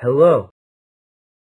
Hello.